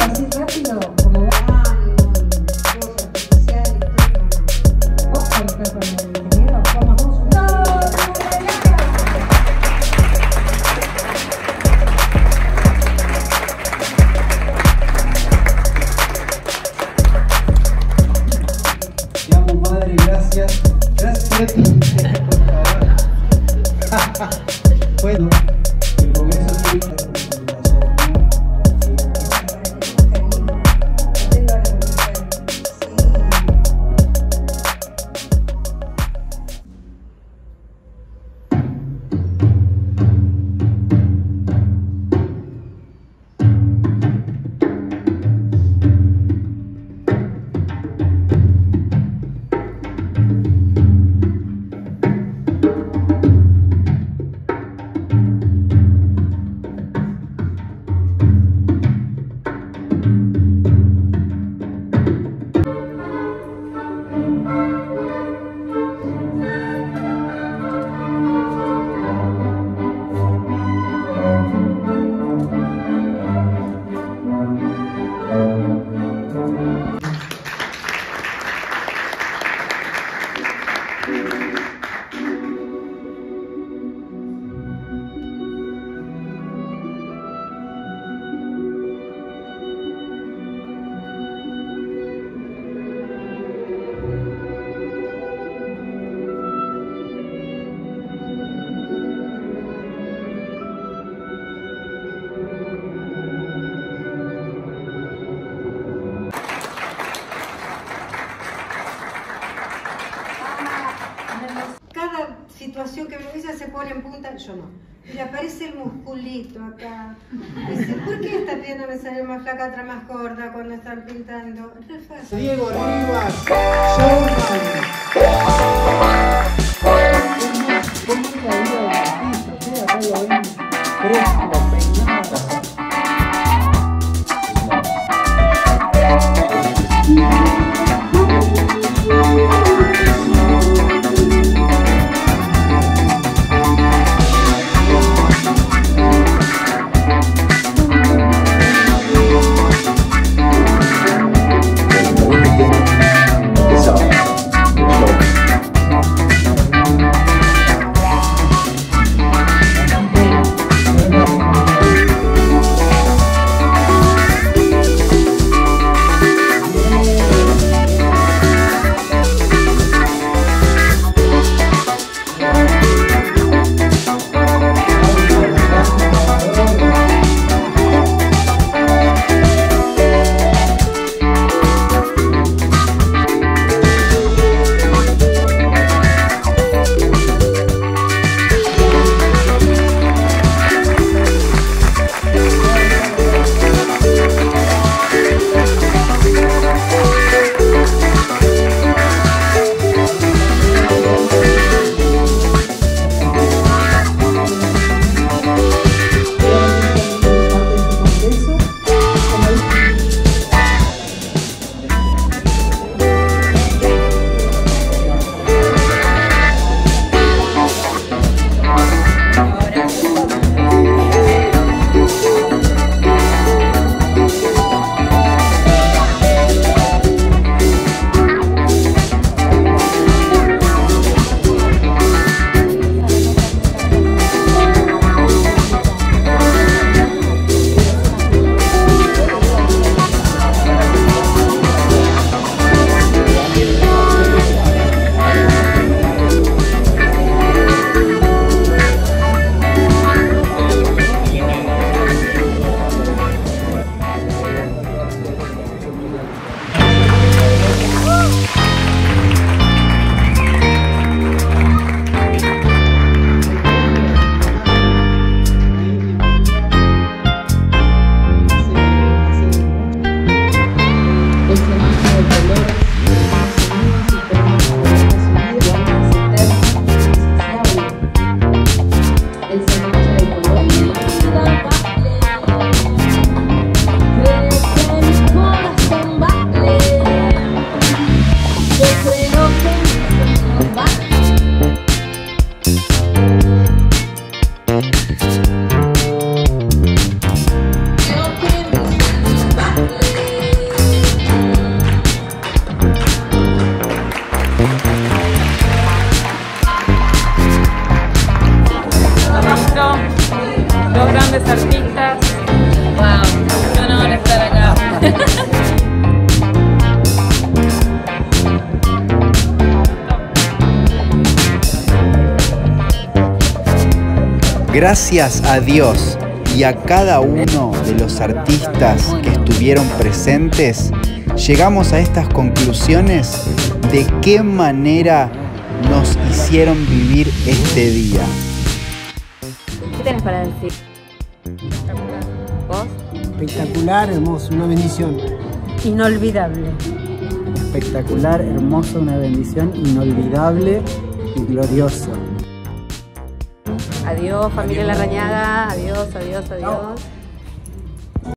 así rápido, situación que ella se pone en punta, yo no. Y le aparece el musculito acá. Dice, ¿por qué esta pierna me sale más flaca, otra más gorda cuando están pintando? Diego Rivas, Gracias a Dios y a cada uno de los artistas que estuvieron presentes, llegamos a estas conclusiones de qué manera nos hicieron vivir este día. ¿Qué tenés para decir? ¿Vos? Espectacular, hermoso, una bendición. Inolvidable. Espectacular, hermoso, una bendición inolvidable y gloriosa. Adiós, familia La Rañaga. Adiós, adiós, adiós.